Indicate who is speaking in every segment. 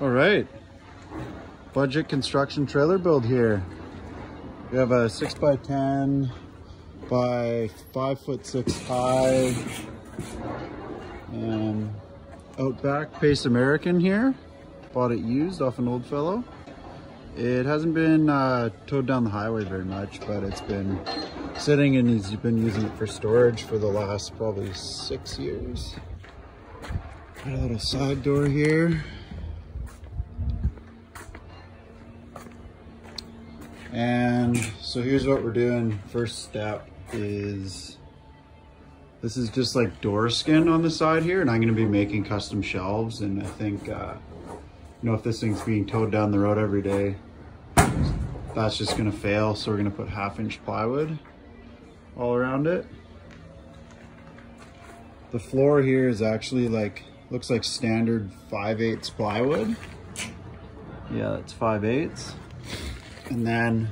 Speaker 1: All right, budget construction trailer build here. We have a six by 10 by five foot six high Outback Pace American here. Bought it used off an old fellow. It hasn't been uh, towed down the highway very much, but it's been sitting and he's been using it for storage for the last probably six years. Got a little side door here. And so here's what we're doing. First step is, this is just like door skin on the side here and I'm gonna be making custom shelves and I think, uh, you know, if this thing's being towed down the road every day, that's just gonna fail. So we're gonna put half inch plywood all around it. The floor here is actually like, looks like standard 5 8 plywood. Yeah, that's 5 8 and then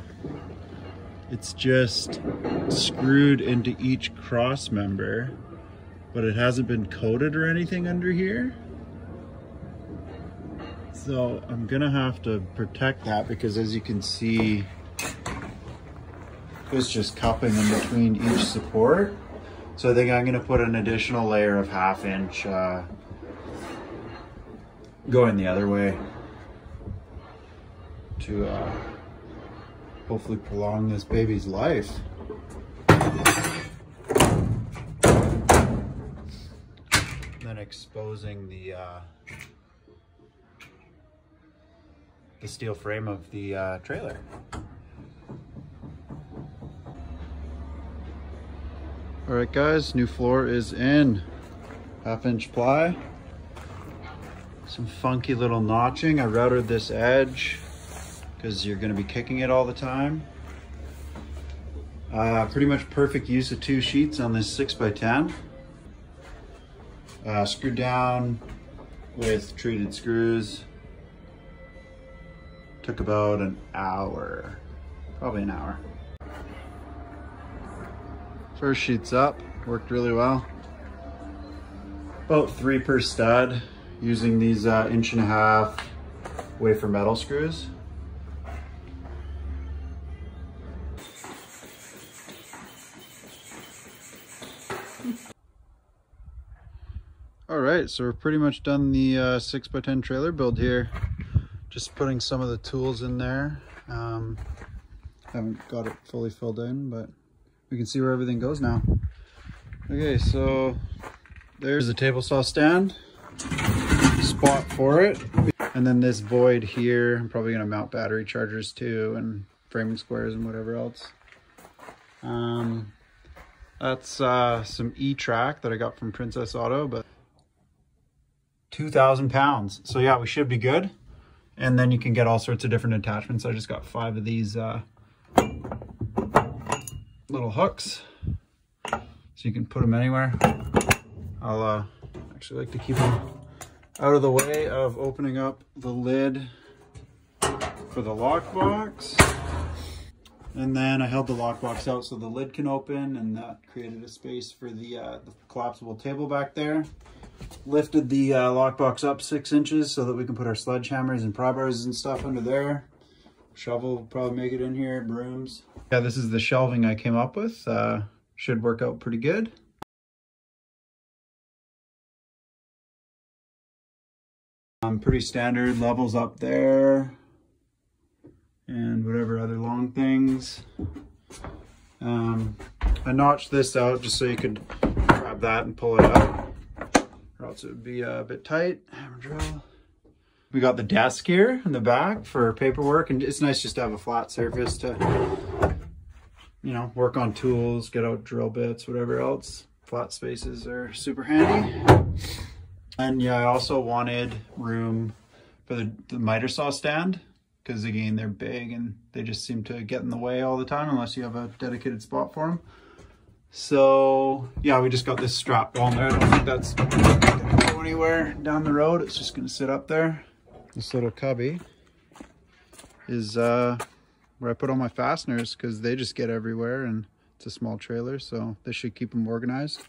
Speaker 1: it's just screwed into each cross member but it hasn't been coated or anything under here. So I'm gonna have to protect that because as you can see it's just cupping in between each support. So I think I'm gonna put an additional layer of half inch uh, going the other way to uh, hopefully prolong this baby's life. Then exposing the uh, the steel frame of the uh, trailer. All right guys, new floor is in. Half inch ply. Some funky little notching. I routed this edge because you're going to be kicking it all the time. Uh, pretty much perfect use of two sheets on this 6x10. Uh, screwed down with treated screws. Took about an hour, probably an hour. First sheet's up, worked really well. About three per stud using these uh, inch and a half wafer metal screws. All right, so we're pretty much done the uh, 6x10 trailer build here. Just putting some of the tools in there. Um, haven't got it fully filled in, but we can see where everything goes now. Okay, so there's the table saw stand, spot for it. And then this void here, I'm probably gonna mount battery chargers too and framing squares and whatever else. Um, that's uh, some E-Track that I got from Princess Auto, but 2,000 pounds. So yeah, we should be good. And then you can get all sorts of different attachments. I just got five of these uh, little hooks. So you can put them anywhere. I'll uh, actually like to keep them out of the way of opening up the lid for the lockbox. And then I held the lockbox out so the lid can open and that created a space for the, uh, the collapsible table back there lifted the uh, lockbox up six inches so that we can put our sledgehammers and pry bars and stuff under there. Shovel will probably make it in here, brooms. Yeah, this is the shelving I came up with. Uh, should work out pretty good. Um, pretty standard levels up there and whatever other long things. Um, I notched this out just so you could grab that and pull it out or else it would be a bit tight. Hammer drill. We got the desk here in the back for paperwork and it's nice just to have a flat surface to, you know, work on tools, get out drill bits, whatever else. Flat spaces are super handy. And yeah, I also wanted room for the, the miter saw stand because again, they're big and they just seem to get in the way all the time unless you have a dedicated spot for them. So yeah, we just got this strapped on there. I don't think that's gonna go anywhere down the road. It's just gonna sit up there. This little cubby is uh, where I put all my fasteners because they just get everywhere and it's a small trailer, so this should keep them organized.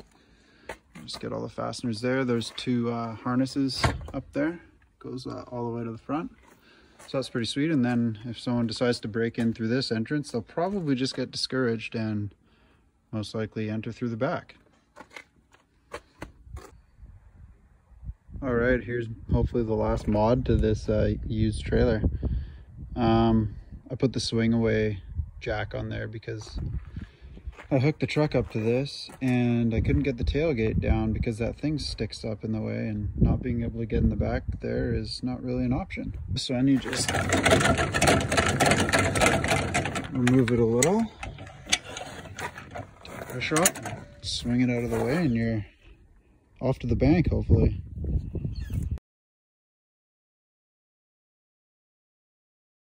Speaker 1: Just get all the fasteners there. There's two uh, harnesses up there. Goes uh, all the way to the front. So that's pretty sweet. And then if someone decides to break in through this entrance, they'll probably just get discouraged and most likely enter through the back. All right, here's hopefully the last mod to this uh, used trailer. Um, I put the swing away jack on there because I hooked the truck up to this and I couldn't get the tailgate down because that thing sticks up in the way and not being able to get in the back there is not really an option. So I need to just remove it a little, pressure up, swing it out of the way and you're off to the bank hopefully.